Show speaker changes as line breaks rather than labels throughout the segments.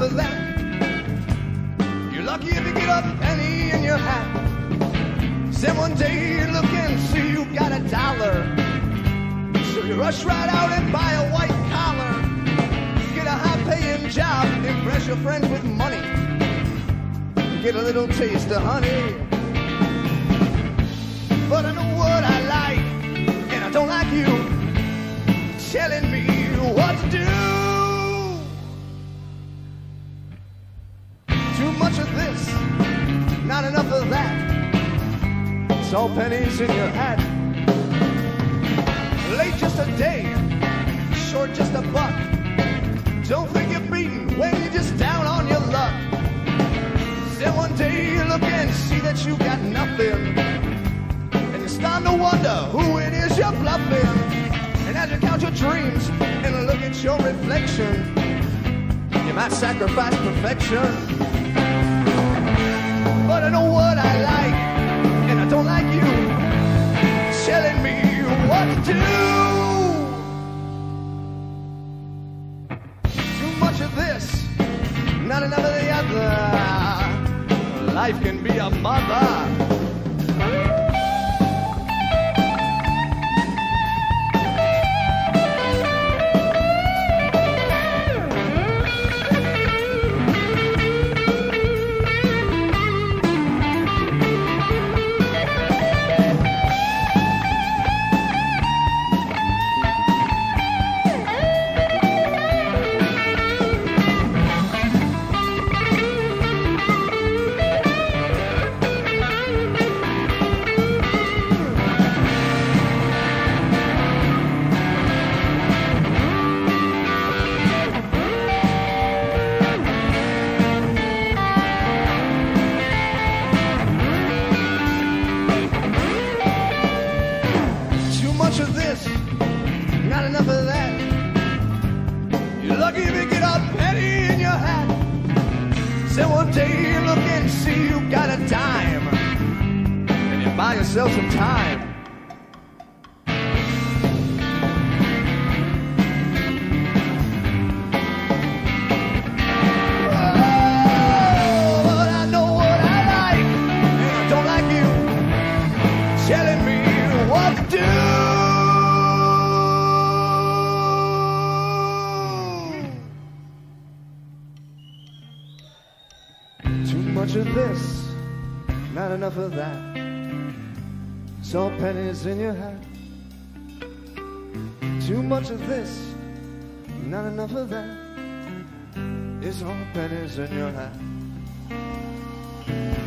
of that. You're lucky if you get a penny in your hat. Then one day you look and see you got a dollar. So you rush right out and buy a white collar. Get a high paying job, impress your friends with money. Get a little taste of honey. But I know what I like, and I don't like you telling me what to do. All pennies in your hat. Late just a day, short just a buck. Don't think you're beaten when you're just down on your luck. Then one day you look and see that you got nothing. And you start to wonder who it is you're bluffing. And as you count your dreams and look at your reflection, you might sacrifice perfection. But I know what I Too much of this, not enough of the other. Life can be a mother. Dime, and you buy yourself some time. Enough of that. All pennies in your hat. Too much of this, not enough of that. It's all pennies in your hat.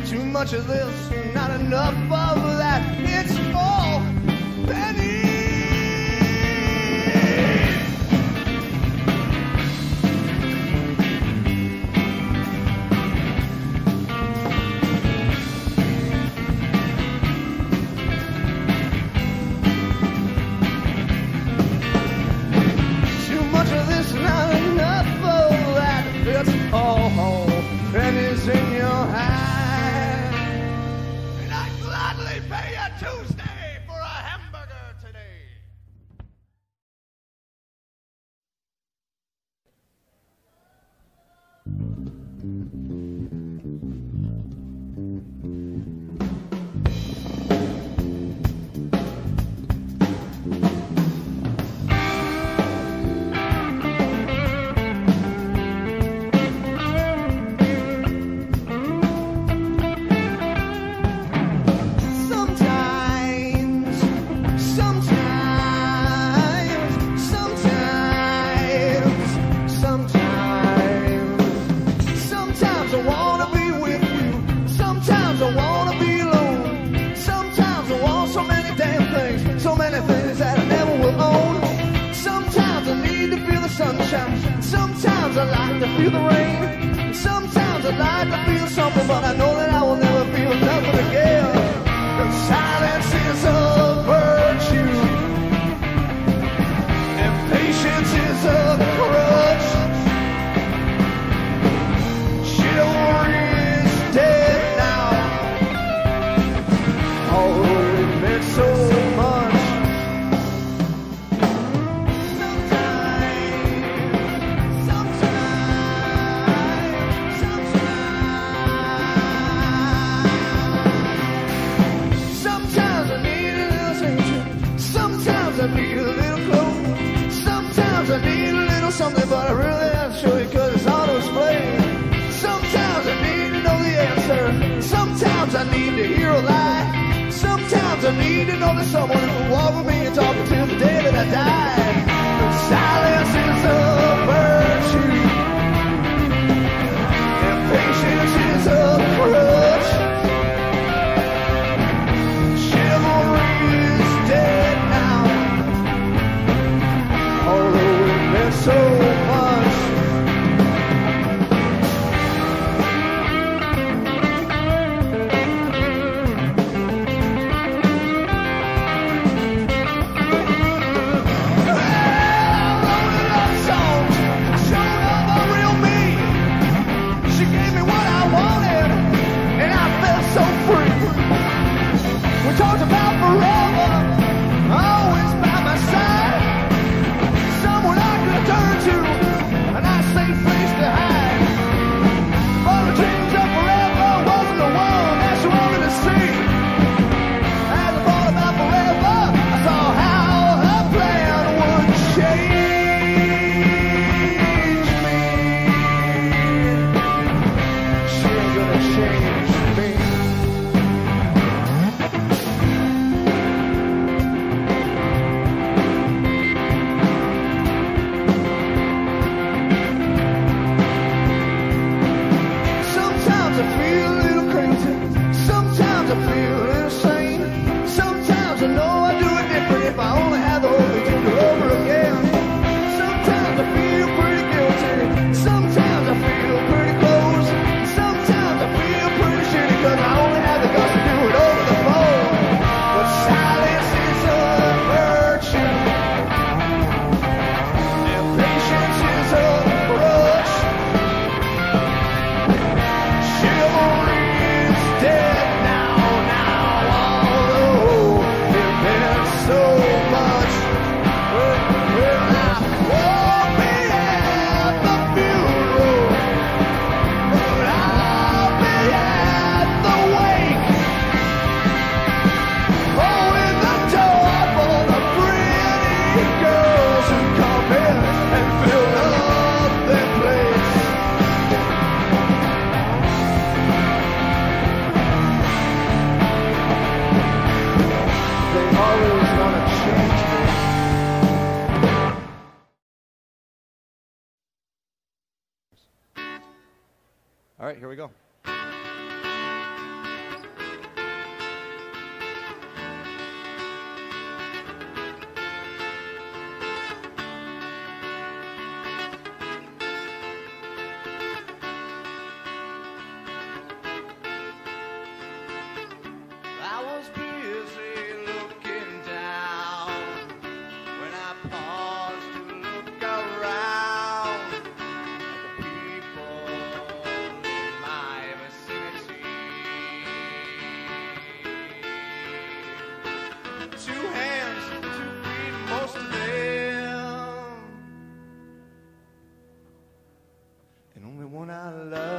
Too much of this, not enough of that. It's all pennies. Sometimes I like to feel the rain. Sometimes I like to feel something, but I know I need to know there's someone who will offer me and talk till the day that I die.
right, here we go.
only one I love.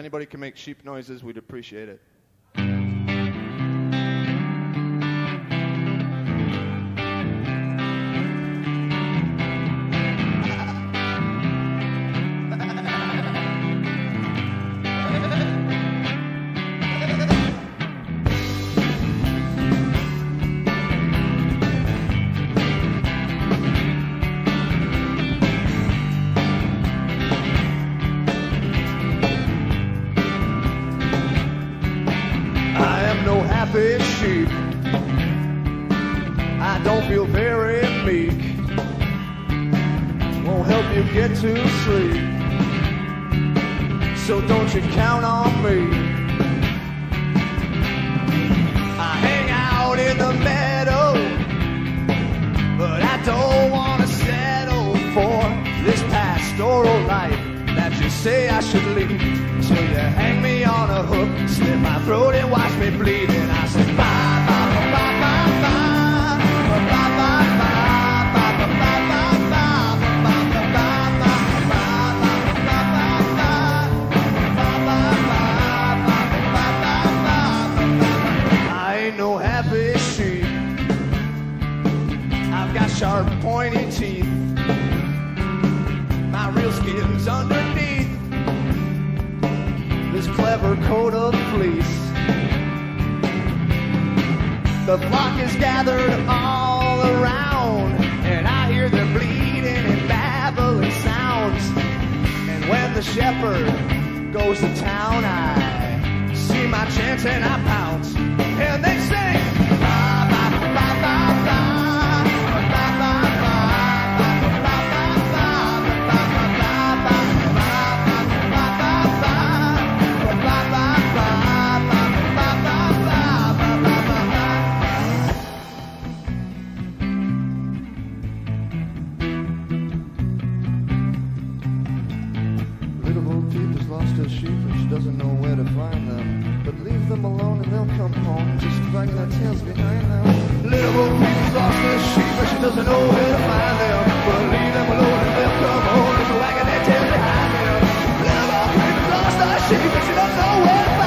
Anybody can make sheep noises, we'd appreciate it. So don't you count on me. I hang out in the meadow, but I don't want to settle for this pastoral life that you say I should lead. So you hang me on a hook, slit my throat and watch me bleed. And I say sharp, pointy teeth. My real skin's underneath this clever coat of fleece. The flock is gathered all around, and I hear them bleating and babbling sounds. And when the shepherd goes to town, I see my chance and I pounce. And they sing. Wagging their tails behind them. Little Peep has lost her sheep and she doesn't know where to find them. But leave them alone and they'll come home, just wagging their tails behind them. Little Peep has lost her sheep and she doesn't know where to find them.